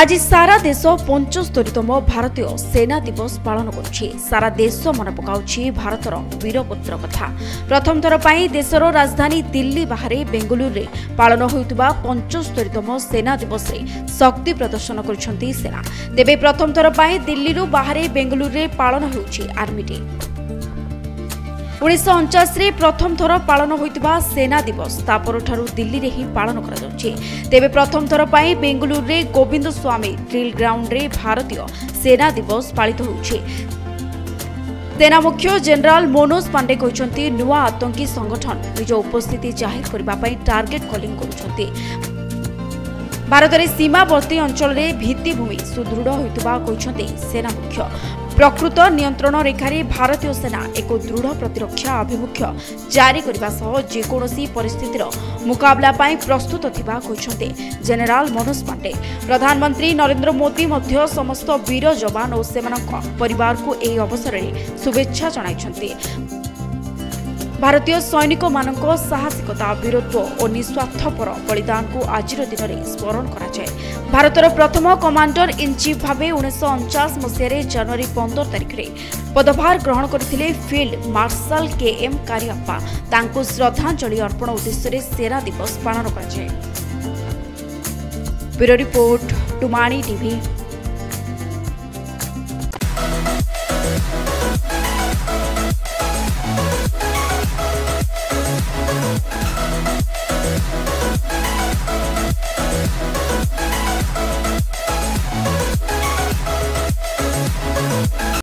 আজি সারা দেশ পঞ্চস্তরীতম ভারতীয় সেনা দিবস পালন করছে সারা দেশ মনে পকাউছি ভারতর বীরপুত্র কথা প্রথম থর দেশর রাজধানী দিল্লি বাহারে বেঙ্গালুরুরে পালন হয়েছে পঞ্চস্তরীতম সেনা দিবসে শক্তি প্রদর্শন করছেন সেনা তেমনি প্রথম থর দিল্লির বাহারে বেঙ্গালুরুরে পালন হচ্ছে আর্মি ডে ଉଣେଇଶହ ଅଣଚାଶରେ ପ୍ରଥମ ଥର ପାଳନ ହୋଇଥିବା ସେନା ଦିବସ ତା ପରଠାରୁ ଦିଲ୍ଲୀରେ ହିଁ ପାଳନ କରାଯାଉଛି ତେବେ ପ୍ରଥମ ଥର ପାଇଁ ବେଙ୍ଗାଲୁରୁରେ ଗୋବିନ୍ଦ ସ୍ୱାମୀ ଡ୍ରିଲ୍ ଗ୍ରାଉଣ୍ଡରେ ଭାରତୀୟ ସେନା ଦିବସ ପାଳିତ ହେଉଛି ସେନା ମୁଖ୍ୟ ଜେନେରାଲ ମନୋଜ ପାଣ୍ଡେ କହିଛନ୍ତି ନୂଆ ଆତଙ୍କୀ ସଂଗଠନ ନିଜ ଉପସ୍ଥିତି ଜାହିର କରିବା ପାଇଁ ଟାର୍ଗେଟ୍ କଲିଂ କରୁଛନ୍ତି ଭାରତରେ ସୀମାବର୍ତ୍ତୀ ଅଞ୍ଚଳରେ ଭିତ୍ତିଭୂମି ସୁଦୃଢ଼ ହେଉଥିବା କହିଛନ୍ତି ସେନା ମୁଖ୍ୟ ପ୍ରକୃତ ନିୟନ୍ତ୍ରଣ ରେଖାରେ ଭାରତୀୟ ସେନା ଏକ ଦୃଢ଼ ପ୍ରତିରକ୍ଷା ଆଭିମୁଖ୍ୟ ଜାରି କରିବା ସହ ଯେକୌଣସି ପରିସ୍ଥିତିର ମୁକାବିଲା ପାଇଁ ପ୍ରସ୍ତୁତ ଥିବା କହିଛନ୍ତି ଜେନେରାଲ ମନୋଜ ପାଣ୍ଡେ ପ୍ରଧାନମନ୍ତ୍ରୀ ନରେନ୍ଦ୍ର ମୋଦି ମଧ୍ୟ ସମସ୍ତ ବୀର ଯବାନ ଓ ସେମାନଙ୍କ ପରିବାରକୁ ଏହି ଅବସରରେ ଶୁଭେଚ୍ଛା ଜଣାଇଛନ୍ତି ଭାରତୀୟ ସୈନିକମାନଙ୍କ ସାହସିକତା ବୀରତ୍ୱ ଓ ନିଃସ୍ୱାର୍ଥପର ବଳିଦାନକୁ ଆଜିର ଦିନରେ ସ୍ମରଣ କରାଯାଏ ଭାରତର ପ୍ରଥମ କମାଣ୍ଡର ଇନ୍ ଚିଫ୍ ଭାବେ ଉଣେଇଶହ ଅଣଚାଶ ମସିହାରେ ଜାନୁଆରୀ ପନ୍ଦର ତାରିଖରେ ପଦଭାର ଗ୍ରହଣ କରିଥିଲେ field marshal K M Cariappa ତାଙ୍କୁ ଶ୍ରଦ୍ଧାଞ୍ଜଳି ଅର୍ପଣ ଉଦ୍ଦେଶ୍ୟରେ ସେନା ଦିବସ ପାଳନ କରାଯାଏ ବ୍ୟୁରୋ ରିପୋର୍ଟ ଟୁମାଣି ଟିଭି